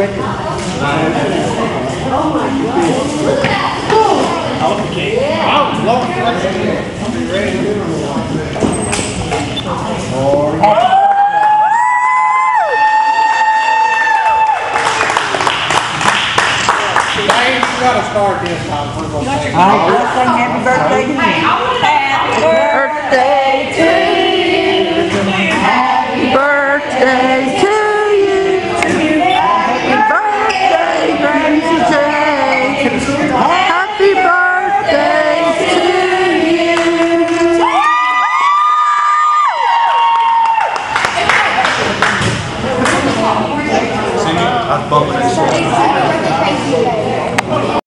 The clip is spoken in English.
record. Oh my god. Look at that. Start this time. going happy birthday to you. Happy birthday to you. Happy birthday to you. Copa.